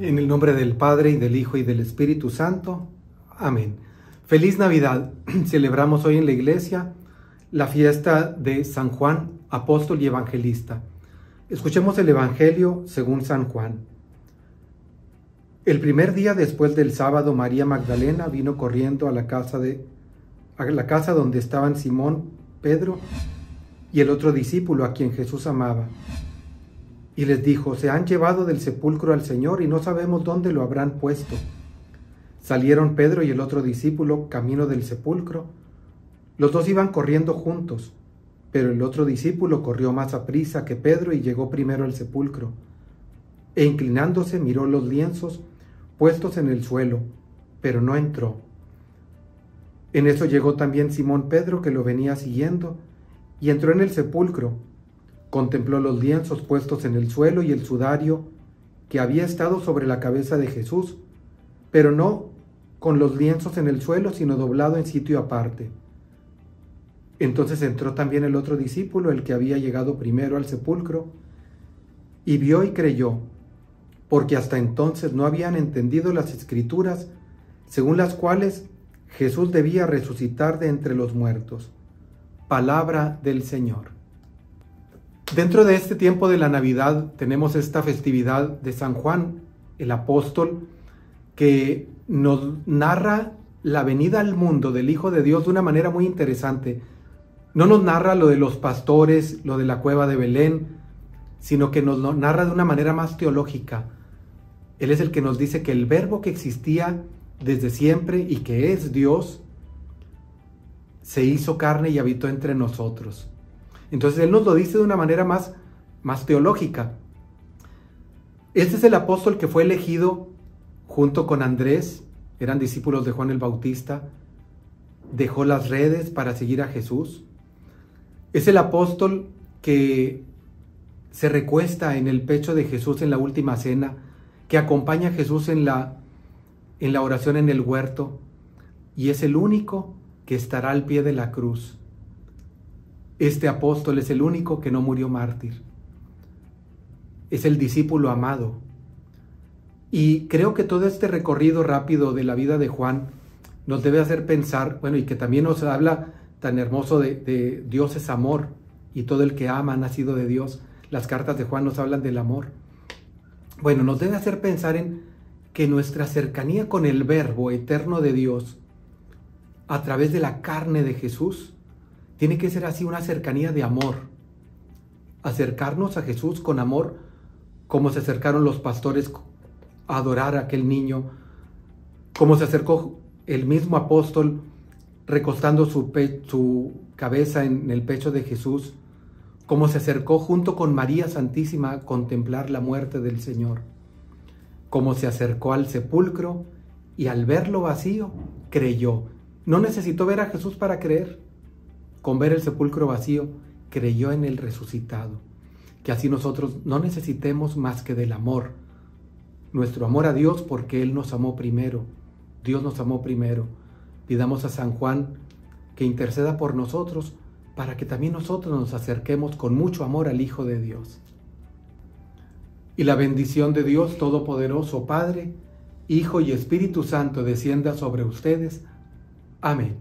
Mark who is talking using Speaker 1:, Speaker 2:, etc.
Speaker 1: En el nombre del Padre y del Hijo y del Espíritu Santo. Amén. Feliz Navidad. Celebramos hoy en la iglesia la fiesta de San Juan, apóstol y evangelista. Escuchemos el Evangelio según San Juan. El primer día después del sábado, María Magdalena vino corriendo a la casa de a la casa donde estaban Simón, Pedro y el otro discípulo a quien Jesús amaba y les dijo, se han llevado del sepulcro al Señor y no sabemos dónde lo habrán puesto. Salieron Pedro y el otro discípulo camino del sepulcro. Los dos iban corriendo juntos, pero el otro discípulo corrió más a prisa que Pedro y llegó primero al sepulcro. E inclinándose miró los lienzos puestos en el suelo, pero no entró. En eso llegó también Simón Pedro que lo venía siguiendo, y entró en el sepulcro Contempló los lienzos puestos en el suelo y el sudario que había estado sobre la cabeza de Jesús, pero no con los lienzos en el suelo, sino doblado en sitio aparte. Entonces entró también el otro discípulo, el que había llegado primero al sepulcro, y vio y creyó, porque hasta entonces no habían entendido las escrituras, según las cuales Jesús debía resucitar de entre los muertos. Palabra del Señor. Dentro de este tiempo de la Navidad tenemos esta festividad de San Juan, el apóstol, que nos narra la venida al mundo del Hijo de Dios de una manera muy interesante. No nos narra lo de los pastores, lo de la cueva de Belén, sino que nos narra de una manera más teológica. Él es el que nos dice que el verbo que existía desde siempre y que es Dios, se hizo carne y habitó entre nosotros. Entonces Él nos lo dice de una manera más, más teológica. Este es el apóstol que fue elegido junto con Andrés, eran discípulos de Juan el Bautista, dejó las redes para seguir a Jesús. Es el apóstol que se recuesta en el pecho de Jesús en la última cena, que acompaña a Jesús en la, en la oración en el huerto, y es el único que estará al pie de la cruz este apóstol es el único que no murió mártir. Es el discípulo amado. Y creo que todo este recorrido rápido de la vida de Juan nos debe hacer pensar, bueno, y que también nos habla tan hermoso de, Dios es amor y todo el que ama ha nacido de Dios. Las cartas de Juan nos hablan del amor. Bueno, nos debe hacer pensar en que nuestra cercanía con el verbo eterno de Dios a través de la carne de Jesús tiene que ser así una cercanía de amor. Acercarnos a Jesús con amor, como se acercaron los pastores a adorar a aquel niño, como se acercó el mismo apóstol recostando su, cabeza en el pecho de Jesús, como se acercó junto con María Santísima a contemplar la muerte del Señor, como se acercó al sepulcro y al verlo vacío, creyó. No necesitó ver a Jesús para creer con ver el sepulcro vacío, creyó en el resucitado. Que así nosotros no necesitemos más que del amor. Nuestro amor a Dios porque Él nos amó primero. Dios nos amó primero. Pidamos a San Juan que interceda por nosotros para que también nosotros nos acerquemos con mucho amor al Hijo de Dios. Y la bendición de Dios Todopoderoso, Padre, Hijo y Espíritu Santo descienda sobre ustedes. Amén.